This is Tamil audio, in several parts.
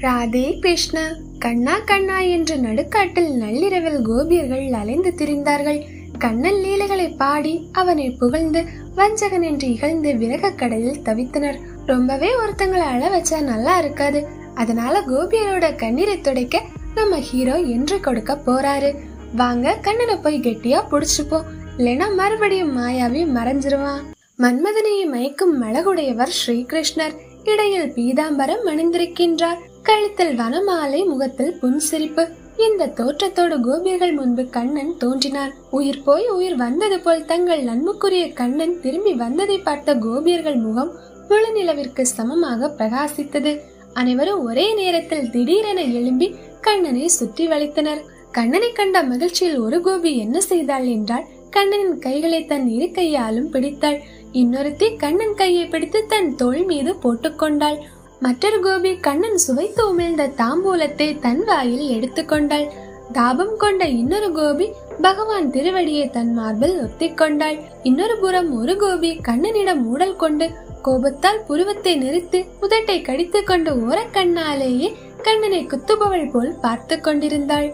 ராதே கிருஷ்ண கண்ணா கண்ணா என்று நடுக்காட்டில் நள்ளிரவில் கோபியர்கள் அலைந்து திரிந்தார்கள். கண்ணன் லீலைகளை பாடி அவனை புகழ்ந்து வஞ்சகன் என்று இகழ்ந்து விறக கடலில் தவித்தனர். ரொம்பவே ஒருத்தங்களை அழ வச்சா நல்லா இருக்காது. அதனால கோபியரோட கண்ணீரை துடைக்க நம்ம ஹீரோ என்று கொடுக்க போறாரு. வாங்க கண்ணனை போய் கெட்டியா புடிச்சுப்போம். இல்லைன்னா மறுபடியும் மாயாவி மறைஞ்சிருவான். மன்மதனையை மயக்கும் மழகுடையவர் ஸ்ரீகிருஷ்ணர். இடையில் பீதாம்பரம் அணிந்திருக்கின்றார். கழுத்தில் வனமாலை முகத்தில் புன்சிரிப்பு. இந்த தோற்றத்தோடு கோபியர்கள் முன்பு கண்ணன் தோன்றினான் உயிர் போய் உயிர் வந்தது போல் தங்கள் நன்முக்குரிய கண்ணன் திரும்பி வந்ததை பார்த்த கோபியர்கள் முகம் முழு நிலவிற்கு சமமாக பிரகாசித்தது. அனைவரும் ஒரே நேரத்தில் திடீரென எழும்பி கண்ணனை சுற்றி வளைத்தனர். கண்ணனை கண்ட மகிழ்ச்சியில் ஒரு கோபி என்ன செய்தாள் என்றால் கண்ணனின் கைகளை தன் இரு கையாலும் பிடித்தாள். இன்னொருத்தி கண்ணன் கையை பிடித்து தன் தோள் மீது போட்டுக்கொண்டாள் மற்றொரு கோபி கண்ணன் சுவைத்து உமிழ்ந்த தாம்பூலத்தை தன் வாயில் எடுத்துக்கொண்டாள். தாபம் கொண்ட இன்னொரு கோபி பகவான் திருவடியை தன் மார்பில் ஒத்திக்கொண்டாள் இன்னொரு புறம் ஒரு கோபி கண்ணனிடம் ஊடல் கொண்டு கோபத்தால் புருவத்தை நிறுத்தி உதட்டை கடித்துக்கொண்டு ஓரக்கண்ணாலேயே கண்ணனை குத்துபவள் போல் பார்த்து கொண்டிருந்தாள்.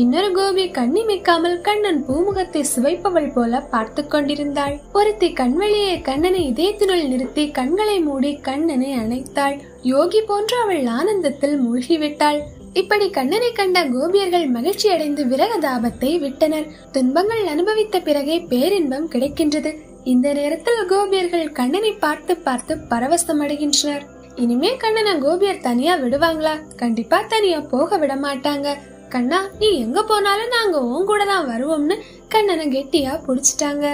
இன்னொரு கோபி கண்ணி மிக்காமல் கண்ணன் பூமுகத்தை சுவைப்பவள் போல பார்த்து கொண்டிருந்தாள். ஒருத்தி கண்வழியே கண்ணனை இதயத்தினுள் நிறுத்தி கண்களை மூடி கண்ணனை அணைத்தாள். யோகி போன்று அவள் ஆனந்தத்தில் மூழ்கிவிட்டாள். இப்படி கண்ணனை கண்ட கோபியர்கள் மகிழ்ச்சி அடைந்து விரகதாபத்தை விட்டனர். துன்பங்கள் அனுபவித்த பிறகே பேரின்பம் கிடைக்கின்றது. இந்த நேரத்தில் கோபியர்கள் கண்ணனை பார்த்து பார்த்து பரவசம் அடைகின்றனர் இனிமே கண்ணனை கோபியர் தனியா விடுவாங்களா? கண்டிப்பா தனியா போக விட மாட்டாங்க கண்ணா நீ எங்க போனாலும் நாங்க உன் கூட தான் வருவோம்னு கண்ணனை கெட்டியா புடிச்சிட்டாங்க.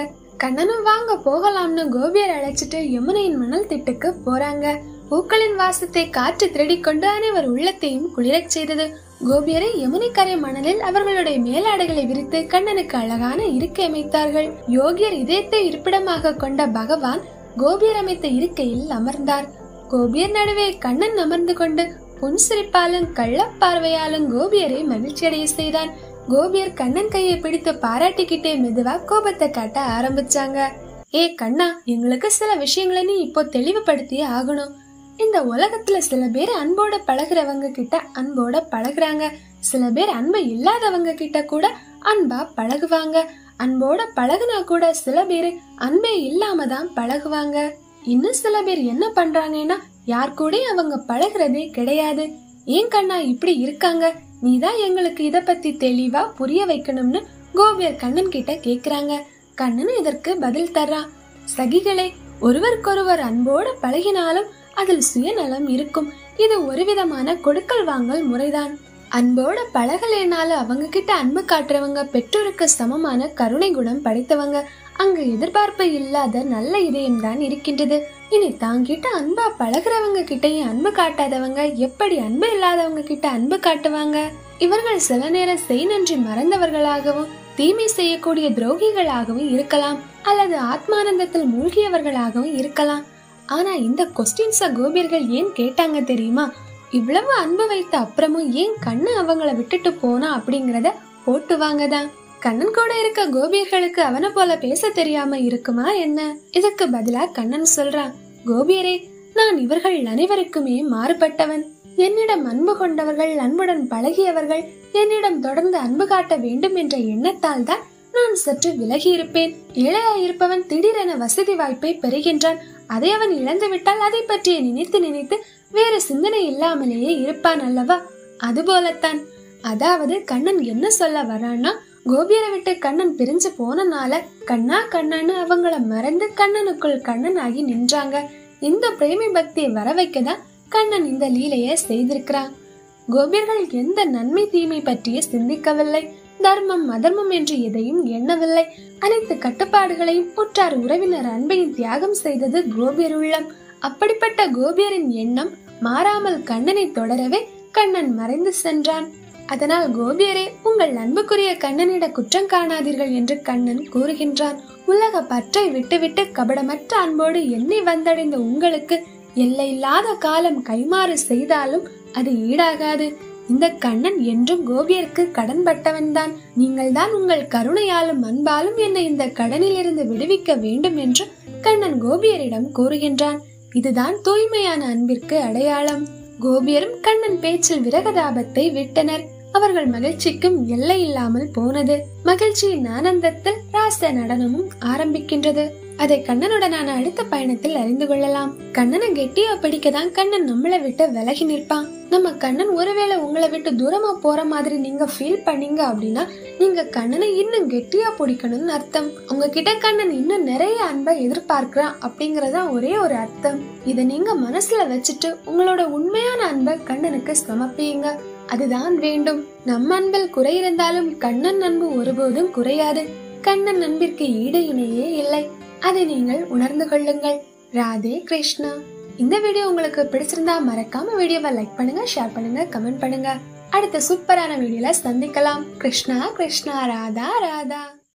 கண்ணனும் வாங்க போகலாம்னு கோபியர் அழைச்சிட்டு யமுனையின் மணல் திட்டுக்கு போறாங்க. பூக்களின் வாசத்தை காற்று திருடிக்கொண்டு அனைவர் உள்ளத்தையும் குளிரச் செய்தது. கோபியரை யமுனை கரை மணலில் அவர்களுடைய மேலாடைகளை விரித்து கண்ணனுக்கு அழகான இருக்கை அமைத்தார்கள். யோகியர் இதயத்தை இருப்பிடமாக கொண்ட பகவான் கோபியர் அமைத்த இருக்கையில் அமர்ந்தார். கோபியர் நடுவே கண்ணன் அமர்ந்து கொண்டு புன்சிரிப்பாலும் கள்ளப்பார்வையாலும் கோபியரை மகிழ்ச்சியடைய செய்தான். கோபியர் கண்ணன் கையை பிடித்து பாராட்டிக்கிட்டே மெதுவா கோபத்தை காட்ட ஆரம்பிச்சாங்க. ஏ கண்ணா எங்களுக்கு சில விஷயங்களை நீ இப்போ தெளிவுபடுத்தியே ஆகணும். இந்த உலகத்துல சில பேர் அன்போட பழகிறவங்க கிட்ட அன்போட பழகுறாங்க. சில பேர் அன்பு இல்லாதவங்க கிட்ட கூட அன்பா பழகுவாங்க. அன்போட பழகுனா கூட சில பேர் அன்பே இல்லாம தான் பழகுவாங்க. இன்னும் சில பேர் என்ன பண்றாங்கன்னா யார் கூட அவங்க பழகுறதே கிடையாது. ஏன் கண்ணா இப்படி இருக்காங்க? நீதான் எங்களுக்கு இத பத்தி தெளிவா புரிய வைக்கணும்னு கோபியர் கண்ணன் கிட்ட கேக்குறாங்க. கண்ணன் இதற்கு பதில் தர்றா. சகிகளே ஒருவருக்கொருவர் அன்போட பழகினாலும் அதில் சுயநலம் இருக்கும். இது ஒரு விதமான கொடுக்கல் வாங்கல் முறைதான். அன்போட பழகலேனாலும் அவங்க கிட்ட அன்பு காட்டுறவங்க பெற்றோருக்கு சமமான கருணை குணம் படைத்தவங்க. அங்கு எதிர்பார்ப்பு இல்லாத நல்ல இதயம் தான் இருக்கின்றது. இனி தாங்கிட்ட அன்பா பழகுறவங்க கிட்டயும் அன்பு காட்டாதவங்க எப்படி அன்பு இல்லாதவங்க கிட்ட அன்பு காட்டுவாங்க? இவர்கள் சில நேரம் செய் நன்றி மறந்தவர்களாகவும் தீமை செய்யக்கூடிய துரோகிகளாகவும் இருக்கலாம் அல்லது ஆத்மானந்தத்தில் மூழ்கியவர்களாகவும் இருக்கலாம். ஆனா இந்த கொஸ்டின்ஸ கோபியர்கள் ஏன் கேட்டாங்க தெரியுமா? இவ்வளவு அன்பு வைத்த அப்புறமும் ஏன் கண்ணு அவங்கள விட்டுட்டு போனா அப்படிங்கறத போட்டுவாங்க தான். கண்ணன் கூட இருக்க கோபியர்களுக்கு அவனை போல பேச தெரியாம இருக்குமா என்ன? இதுக்கு பதிலா கண்ணன் சொல்றான் கோபியரே நான் இவர்கள் அனைவருக்குமே மாறுபட்டவன். என்னிடம் அன்பு கொண்டவர்கள் அன்புடன் பழகியவர்கள் என்னிடம் தொடர்ந்து அன்பு காட்ட வேண்டும் என்ற எண்ணத்தால் தான் நான் சற்று விலகி இருப்பேன் ஏழையாயிருப்பவன் திடீரென வசதி வாய்ப்பை பெறுகின்றான். அதை அவன் இழந்துவிட்டால் அதை பற்றிய நினைத்து நினைத்து வேறு சிந்தனை இல்லாமலேயே இருப்பான் அல்லவா? அதுபோலத்தான். அதாவது கண்ணன் என்ன சொல்ல வரான்னா கோபியரை விட்டு கண்ணன் பிரிஞ்சு போனனால கண்ணா கண்ணன்னு அவங்கள மறந்து கண்ணனுக்குள் கண்ணன் ஆகி நின்றாங்க. இந்த பிரேமி பக்தியை வர வைக்கதான் கண்ணன் இந்த லீலைய செய்திருக்கிறான். கோபியர்கள் எந்த நன்மை தீமை பற்றிய சிந்திக்கவில்லை. தர்மம் அதர்மம் என்று எதையும் எண்ணவில்லை. அனைத்து கட்டுப்பாடுகளையும் உற்றார் உறவினர் அன்பையும் தியாகம் செய்தது கோபியர் உள்ளம். அப்படிப்பட்ட கோபியரின் எண்ணம் மாறாமல் கண்ணனை தொடரவே கண்ணன் மறைந்து சென்றான். அதனால் கோபியரே உங்கள் அன்புக்குரிய கண்ணனிட குற்றம் காணாதீர்கள் என்று கண்ணன் கூறுகின்றான். உலக பற்றை விட்டுவிட்டு கபடமற்ற அன்போடு என்னை வந்தடைந்த உங்களுக்கு எல்லையில்லாத காலம் கைமாறு செய்தாலும் அது ஈடாகாது. இந்த கண்ணன் என்றும் கோபியருக்கு கடன்பட்டவன்தான். நீங்கள் தான் உங்கள் கருணையாலும் அன்பாலும் என்னை இந்த கடனிலிருந்து விடுவிக்க வேண்டும் என்று கண்ணன் கோபியரிடம் கூறுகின்றான். இதுதான் தூய்மையான அன்பிற்கு அடையாளம். கோபியரும் கண்ணன் பேச்சில் விரகதாபத்தை விட்டனர். அவர்கள் மகிழ்ச்சிக்கும் எல்லை இல்லாமல் போனது. மகிழ்ச்சியின் ஆனந்தத்தில் ராச நடனமும் ஆரம்பிக்கின்றது. அதை கண்ணனுடனான அடுத்த பயணத்தில் அறிந்து கொள்ளலாம். கண்ணனை கெட்டியா பிடிக்கதான் கண்ணன் நம்மளை விட்டு விலகி நிற்பான். நம்ம கண்ணன் ஒருவேளை உங்களை விட்டு தூரமா போற மாதிரி நீங்க ஃபீல் பண்ணீங்க அப்படின்னா நீங்க கண்ணனை இன்னும் கெட்டியா பிடிக்கணும்னு அர்த்தம். உங்ககிட்ட கண்ணன் இன்னும் நிறைய அன்பை எதிர்பார்க்கிறான் அப்படிங்கறதா ஒரே ஒரு அர்த்தம். இதை நீங்க மனசுல வச்சுட்டு உங்களோட உண்மையான அன்பை கண்ணனுக்கு சமர்ப்பியுங்க. அதுதான் வேண்டும். நம் அன்பில் குறை இருந்தாலும் கண்ணன் அன்பு ஒருபோதும் குறையாது. கண்ணன் அன்பிற்கு ஈடு இணையே இல்லை. அதை நீங்கள் உணர்ந்து கொள்ளுங்கள். ராதே கிருஷ்ணா. இந்த வீடியோ உங்களுக்கு பிடிச்சிருந்தா மறக்காம வீடியோவை லைக் பண்ணுங்க ஷேர் பண்ணுங்க கமெண்ட் பண்ணுங்க. அடுத்த சூப்பரான வீடியோல சந்திக்கலாம். கிருஷ்ணா கிருஷ்ணா ராதா ராதா.